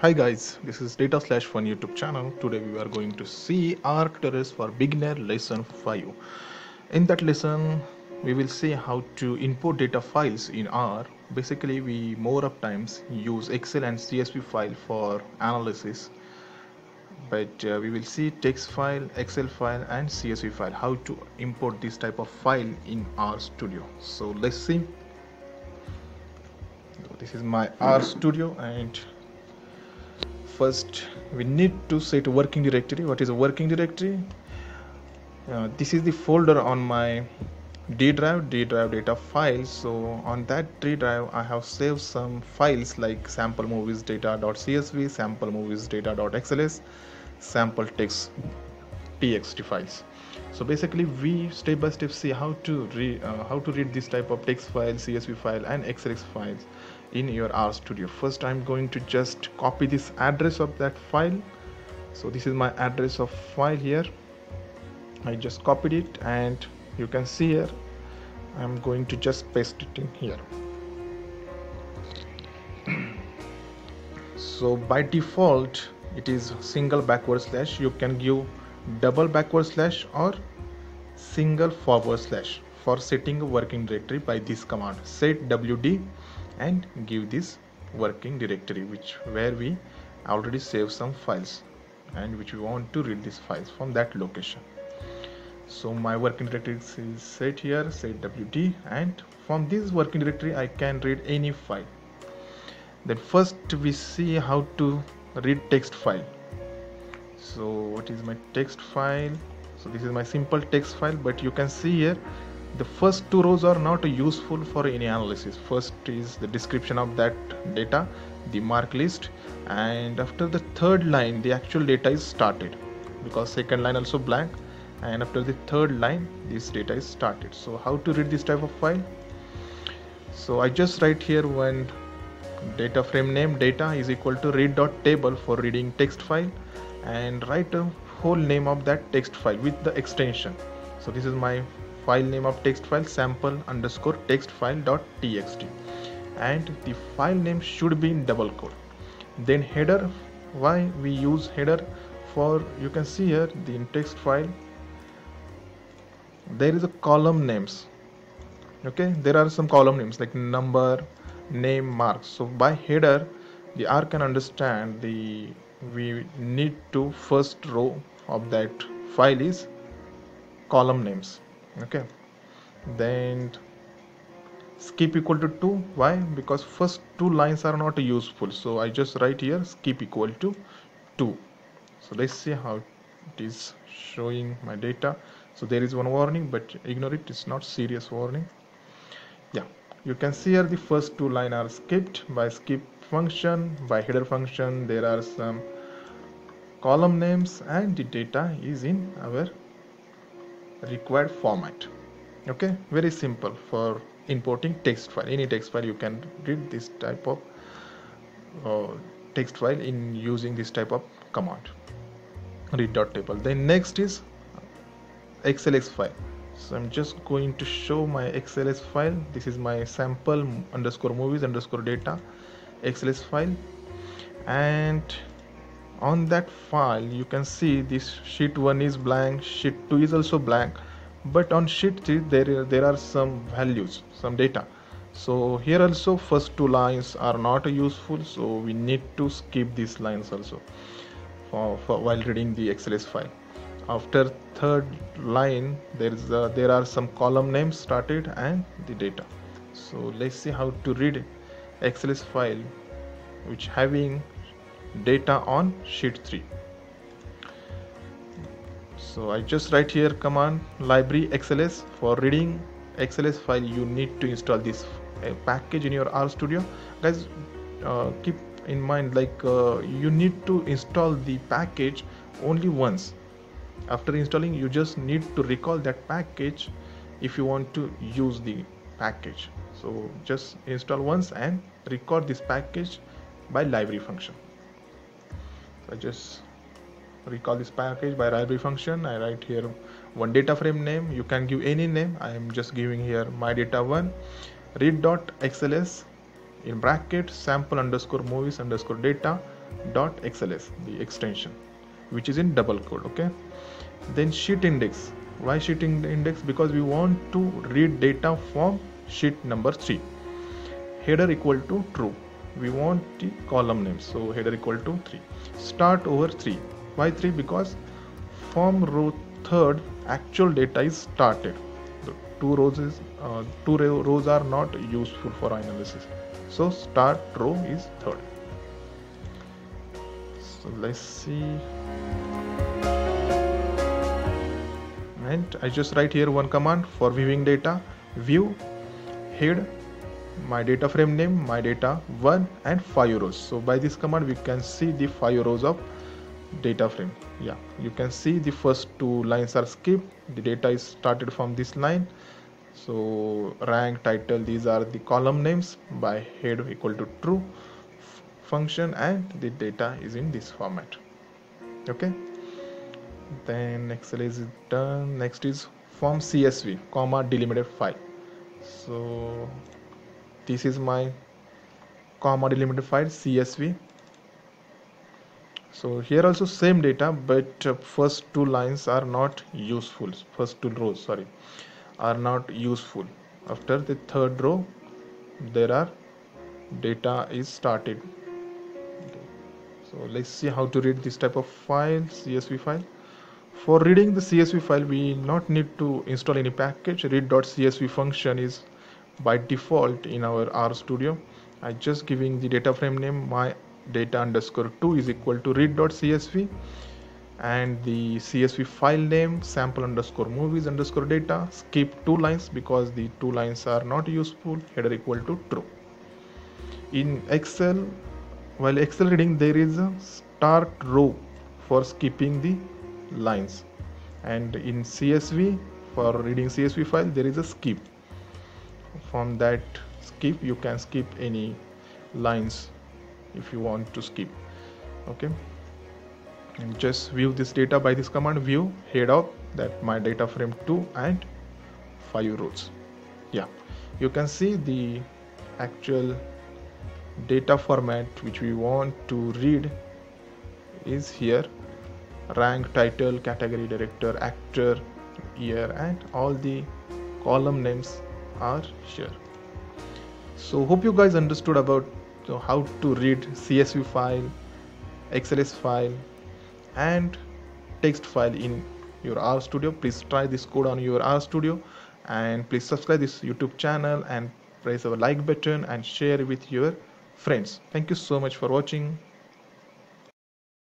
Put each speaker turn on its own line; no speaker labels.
Hi guys, this is Data Slash Fun YouTube channel. Today we are going to see ArcTorrents for Beginner lesson 5. In that lesson, we will see how to import data files in R. Basically, we more of times use Excel and CSV file for analysis. But uh, we will see text file, Excel file and CSV file, how to import this type of file in R Studio. So let's see. This is my R Studio and first we need to set working directory. What is a working directory? Uh, this is the folder on my D drive D drive data files. So on that D drive I have saved some files like sample movies data.csv sample movies data.xls sample text txt files. So basically we step by step see how to read uh, how to read this type of text file csv file and xlx files in your RStudio. First I'm going to just copy this address of that file. So this is my address of file here. I just copied it and you can see here I'm going to just paste it in here. so by default it is single backward slash you can give double backward slash or single forward slash for setting a working directory by this command set wd and give this working directory which where we already save some files and which we want to read these files from that location. So my working directory is set here set wd and from this working directory i can read any file. Then first we see how to read text file. So what is my text file? So this is my simple text file but you can see here the first two rows are not useful for any analysis. First is the description of that data the mark list and after the third line the actual data is started because second line also blank and after the third line this data is started. So how to read this type of file? So i just write here one data frame name data is equal to read dot table for reading text file and write a whole name of that text file with the extension. So this is my file name of text file sample underscore text file dot txt. And the file name should be in double quote. Then header why we use header? For you can see here the in text file there is a column names. Okay there are some column names like number name marks so by header the R can understand the we need to first row of that file is column names okay. Then skip equal to 2 why? Because first two lines are not useful. So I just write here skip equal to 2 so let's see how it is showing my data. So there is one warning but ignore it. It's not serious warning. Yeah. You can see here the first two line are skipped by skip function by header function. There are some column names and the data is in our required format. Okay? Very simple for importing text file. Any text file you can read this type of uh, text file in using this type of command. Read dot table. Then next is xlx file. So i'm just going to show my xls file. This is my sample underscore movies underscore data. Xls file. And on that file you can see this sheet 1 is blank sheet 2 is also blank. But on sheet 3 there there are some values some data. So here also first two lines are not useful so we need to skip these lines also for, for while reading the xls file. After third line there is a, there are some column names started and the data. So let's see how to read xls file which having data on sheet 3 so I just write here command library xls for reading xls file you need to install this uh, package in your RStudio guys uh, keep in mind like uh, you need to install the package only once. After installing you just need to recall that package if you want to use the package. So just install once and record this package by library function I just recall this package by library function. I write here one data frame name. You can give any name. I am just giving here my data one. Read dot xls in bracket sample underscore movies underscore data dot xls the extension which is in double quote okay? Then sheet index. Why sheet index? Because we want to read data from sheet number 3 header equal to true we want the column name so header equal to 3 start row 3 why 3 because from row third actual data is started. The two rows is uh, two rows are not useful for analysis. So start row is third. So let's see. And I just write here one command for viewing data. View head my data frame name my data 1 and 5 rows. So by this command we can see the 5 rows of data frame. Yeah you can see the first two lines are skipped. The data is started from this line. So rank title these are the column names. By head equal to true function and the data is in this format. Okay. Then excel is done. Next is form csv comma delimited file. So this is my comma delimited file csv so here also same data but uh, first two lines are not useful. First two rows sorry are not useful. After the third row there are data is started. So let's see how to read this type of file csv file. For reading the csv file we not need to install any package. Read.csv function is by default in our R Studio. I just giving the data frame name my data underscore 2 is equal to read.csv and the csv file name sample underscore movies underscore data skip two lines because the two lines are not useful header equal to true. In excel while excel reading there is a start row for skipping the lines. And in CSV for reading CSV file there is a skip from that skip you can skip any lines if you want to skip okay? And just view this data by this command view head of that my data frame 2 and 5 rows. Yeah you can see the actual data format which we want to read is here. Rank title category director actor year and all the column names are here. So hope you guys understood about how to read csv file xls file and text file in your RStudio please try this code on your RStudio and please subscribe this YouTube channel and press our like button and share with your friends. Thank you so much for watching